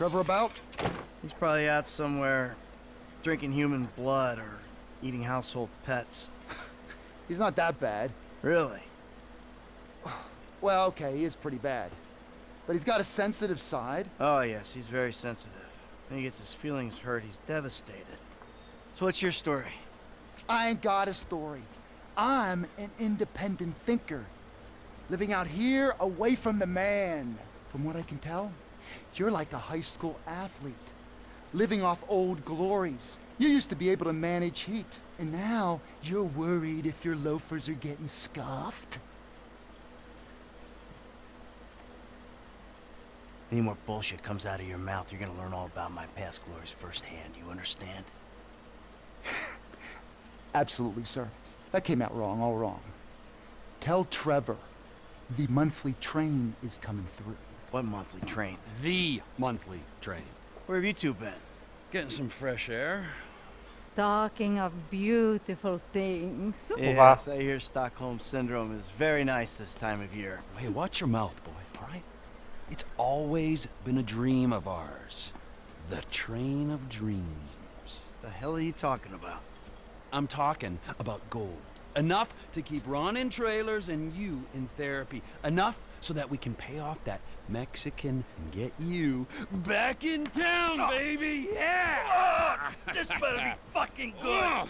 Trevor about? He's probably out somewhere drinking human blood or eating household pets. He's not that bad. Really? Well, okay, he is pretty bad. But he's got a sensitive side. Oh, yes, he's very sensitive. When he gets his feelings hurt, he's devastated. So what's your story? I ain't got a story. I'm an independent thinker. Living out here away from the man. From what I can tell, you're like a high school athlete. Living off old glories. You used to be able to manage heat. And now you're worried if your loafers are getting scuffed. Any more bullshit comes out of your mouth, you're gonna learn all about my past glories firsthand. You understand? Absolutely, sir. That came out wrong, all wrong. Tell Trevor the monthly train is coming through. What monthly train? The monthly train. Where have you two been? Getting some fresh air. Talking of beautiful things. Yes, I hear Stockholm Syndrome is very nice this time of year. Hey, watch your mouth, boy, all right? It's always been a dream of ours. The train of dreams. The hell are you talking about? I'm talking about gold. Enough to keep Ron in trailers and you in therapy. Enough so that we can pay off that Mexican and get you back in town, oh. baby! Yeah! Oh, this better be fucking good!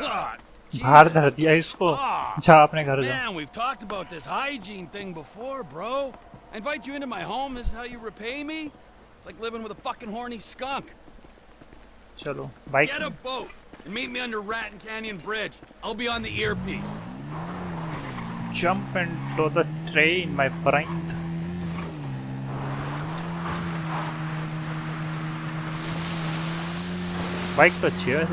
oh, बाहर धर दिया इसको Man, we've talked about this hygiene thing before, bro. I invite you into my home, this is how you repay me? It's like living with a fucking horny skunk. Chalo. Bike Get a boat and meet me under Raton Canyon Bridge. I'll be on the earpiece. Jump into the train, my friend. Bike for cheers.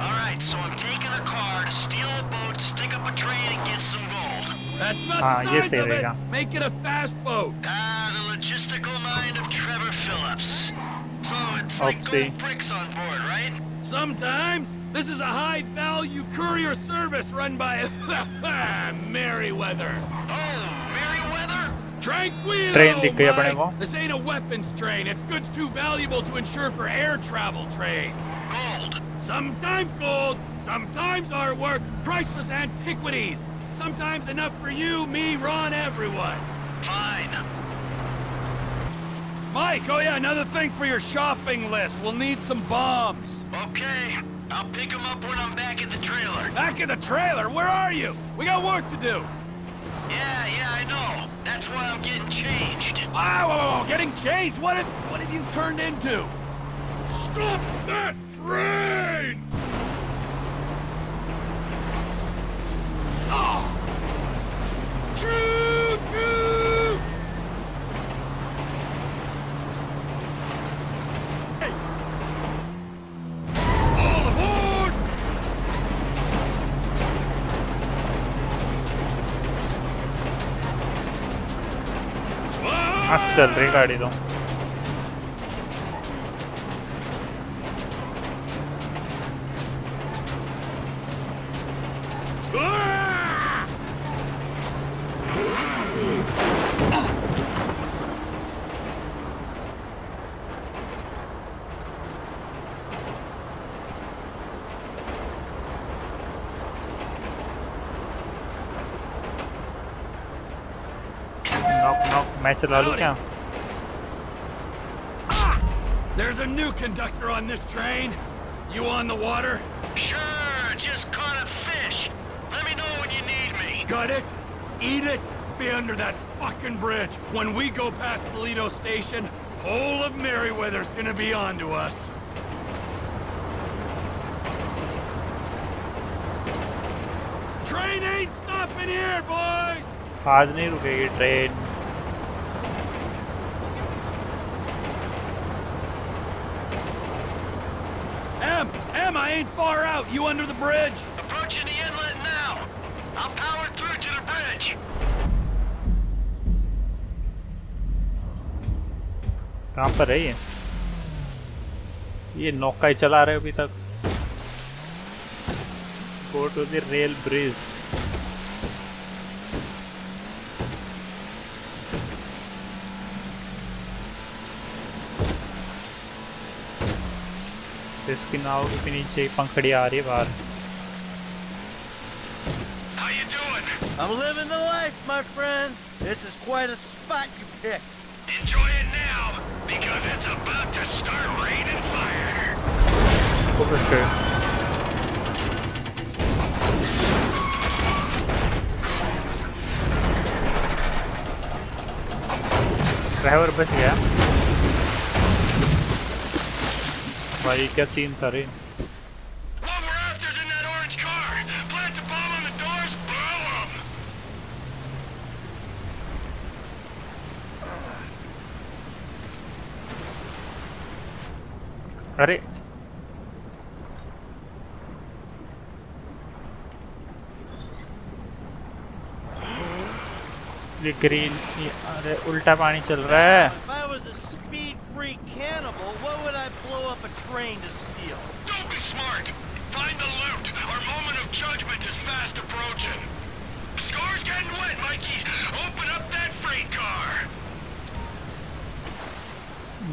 Alright, so I'm taking a car to steal a boat, stick up a train, and get some gold. That's not ah, yes, of it. Make it a fast boat. Ah, the logistical mind of Trevor Phillips. So it's Oopsie. like gold bricks on board, right? Sometimes. This is a high-value courier service run by Merryweather. Oh, Merryweather? Tranquilo, This ain't a weapons train. It's goods too valuable to insure for air travel trade. Gold. Sometimes gold, sometimes artwork. work, priceless antiquities. Sometimes enough for you, me, Ron, everyone. Fine. Mike, oh yeah, another thing for your shopping list. We'll need some bombs. Okay. I'll pick him up when I'm back at the trailer. Back in the trailer, where are you? We got work to do. Yeah, yeah, I know. That's why I'm getting changed. Oh, whoa, whoa, whoa, getting changed? What have, what have you turned into? Stop that train! Ah! Oh! Choo मस्त चल रही गाड़ी तो Ah! There's a new conductor on this train. You on the water? Sure, just caught a fish. Let me know when you need me. Got it? Eat it? Be under that fucking bridge. When we go past Paleto Station, whole of Merryweather's gonna be on to us. Train ain't stopping here, boys! आज नहीं रुकेगी train. ain't far out. You under the bridge? Approaching the inlet now. I'll power through to the bridge. कहाँ पर है ये ये नौका ही चला रहे अभी तक go to the rail bridge इसकी नाव के नीचे पंखड़ी आ रही है बाहर How you doing? I'm living the life, my friend. This is quite a spot you picked. Enjoy it now, because it's about to start raining fire. Okay driver बच गया भाई क्या सीन था रे अरे। ये ग्रीन ये अरे उल्टा पानी चल रहा है। Up train to steal? Don't be smart. Find the loot. Our moment of judgment is fast approaching. Scar's getting wet, Mikey. Open up that freight car.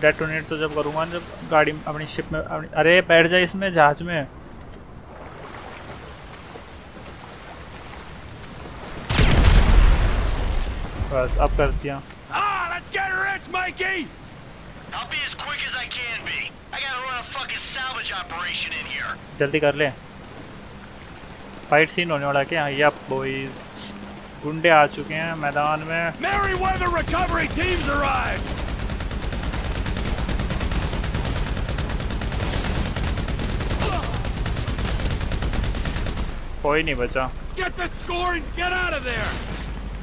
Detonate तो जब करूँगा जब गाड़ी अपनी शिप में अपनी अरे बैठ जा इसमें जहाज़ में बस अब कर दिया Ah, let's get rich, Mikey! fucking salvage operation in here. जल्दी कर ले फाइट सीन होने वाला क्या यप बॉयज गुंडे आ चुके हैं मैदान में Merryweather recovery teams arrived! कोई नहीं बचा Get the score and get out of there!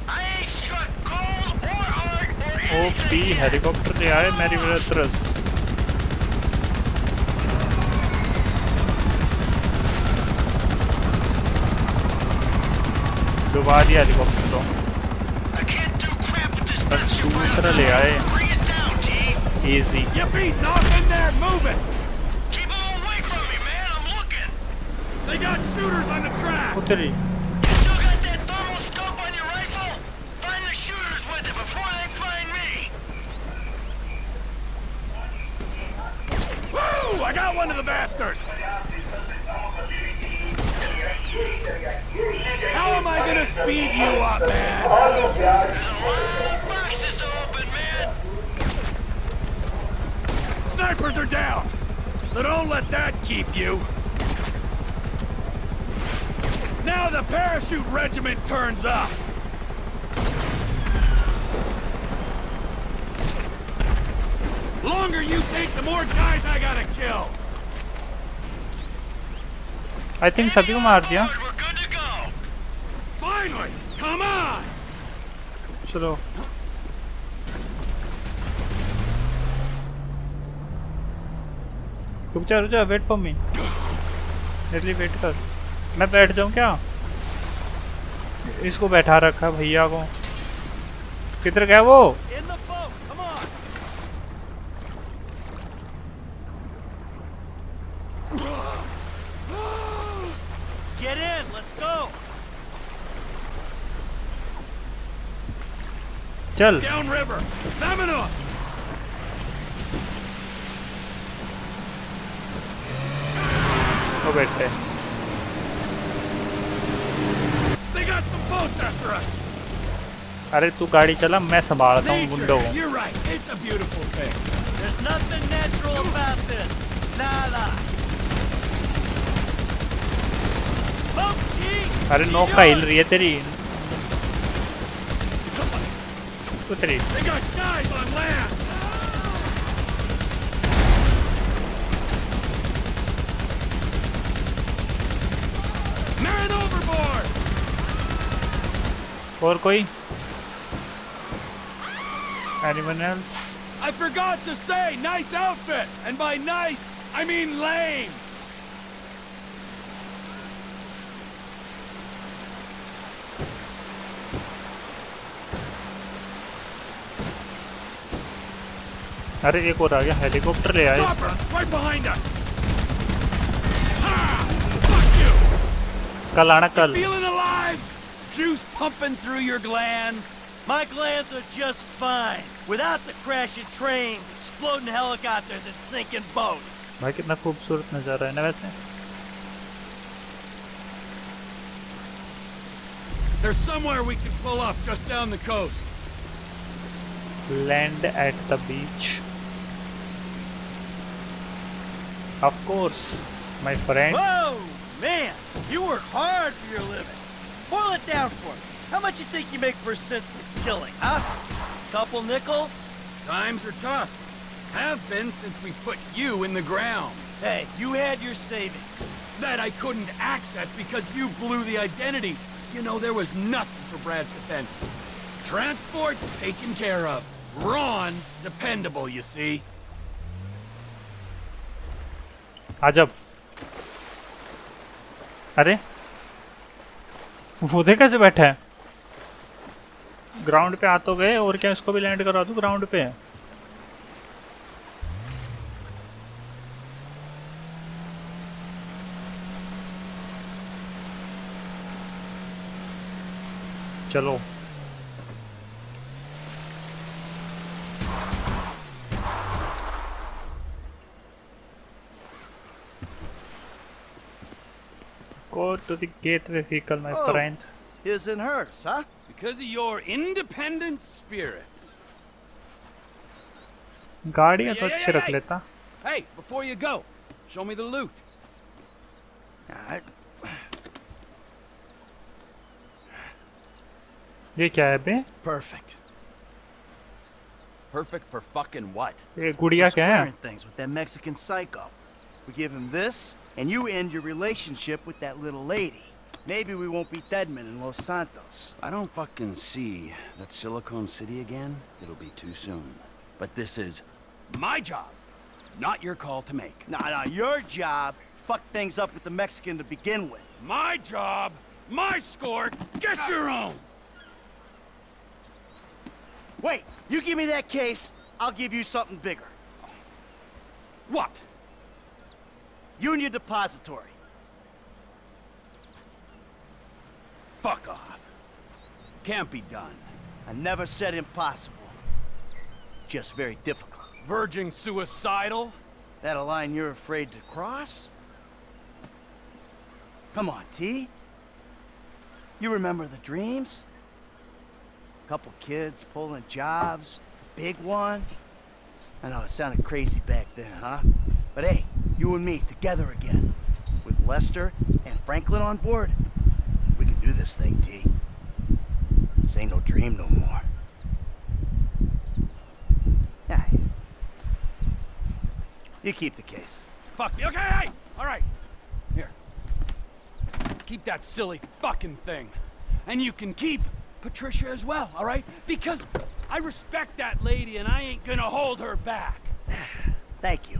I ain't struck gold or art or O anything P yet. Helicopter ले आए मेरी तरस Find the shooters with it before they find me. Woo! I got one of the bastards. How am I gonna speed you up, man? There's a lot of boxes to open, man. Snipers are down, so don't let that keep you. Now the parachute regiment turns up. Longer you take, the more guys I gotta kill. I think सभी को मार दिया. चलो रुक जा रुक जा wait for me मेरे लिए वेट कर. मैं बैठ जाऊँ क्या? इसको बैठा रखा भैया को। किधर गया वो In the boat, come on! Get in, let's go! चल Downriver. Vamonos. वो बैठे They got some boats after us. अरे तू गाड़ी चला मैं संभालता हूँ गुंडों को you're right. It's a beautiful thing. There's nothing natural about this. Nada. अरे नौका हिल रही है तेरी उतरी They got guys on land. Man overboard. और कोई animal else I forgot to say, nice outfit. And by nice, I mean lame. अरे एक और आ गया हेलीकॉप्टर ले आए Chopper, right behind us. Ha! Fuck you. कल आना कल Feeling alive? Juice pumping through your glands? My glands are just fine. Without the crashing trains, exploding helicopters and sinking boats. भाई कितना खूबसूरत नज़ारा है ना वैसे There's somewhere we can pull up just down the coast. land at the beach Of course my friend Whoa, man! You work hard for your living. Boil it down for me. How much you think you make for a senseless killing, huh? Couple nickels? Times are tough. Have been since we put you in the ground. Hey, you had your savings. That I couldn't access because you blew the identities. You know, there was nothing for Brad's defense. Transport taken care of. Ron's dependable, you see. अजब अरे, वो कैसे बैठा है? Ground पे आ तो गए, और क्या इसको भी लैंड करा दूँ ग्राउंड पे? चलो। to the gateway vehicle, my Oh. friend. His and hers, huh? Because of your independent spirit. गाड़ियाँ Hey, तो hey, अच्छे hey, रख hey. लेता Hey, before you go, show me the loot. I, ये क्या है बे perfect. Perfect for fucking what? ये गुड़िया For क्या है squaring things with that Mexican psycho. We give him this, and you end your relationship with that little lady. Maybe we won't be deadmen in Los Santos. I don't fucking see that Silicon City again. It'll be too soon. But this is my job, not your call to make. Nah, nah, your job fucked things up with the Mexican to begin with. My job, my score, get your own! Wait, you give me that case, I'll give you something bigger. What? Union Depository. Fuck off. Can't be done. I never said impossible. Just very difficult. Verging suicidal? That a line you're afraid to cross? Come on, T. You remember the dreams? A Couple kids pulling jobs, big one. I know it sounded crazy back then, huh? But hey, you and me together again. With Lester and Franklin on board, we can do this thing, T. This ain't no dream no more. Yeah. You keep the case. Fuck me. Okay, hey! Alright. Here. Keep that silly fucking thing. And you can keep Patricia as well, alright? Because I respect that lady and I ain't gonna hold her back. Thank you.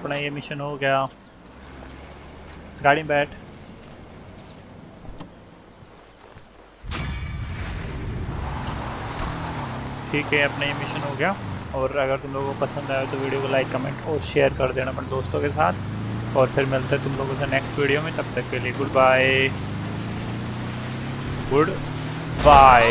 अपना ये mission हो गया। गाड़ी में बैठ। ठीक है, अपना ये मिशन हो गया। और अगर तुम लोगों को पसंद आया तो वीडियो को लाइक कमेंट और शेयर कर देना अपने दोस्तों के साथ। और फिर मिलते हैं तुम लोगों से नेक्स्ट वीडियो में। तब तक के लिए गुड बाय गुड बाय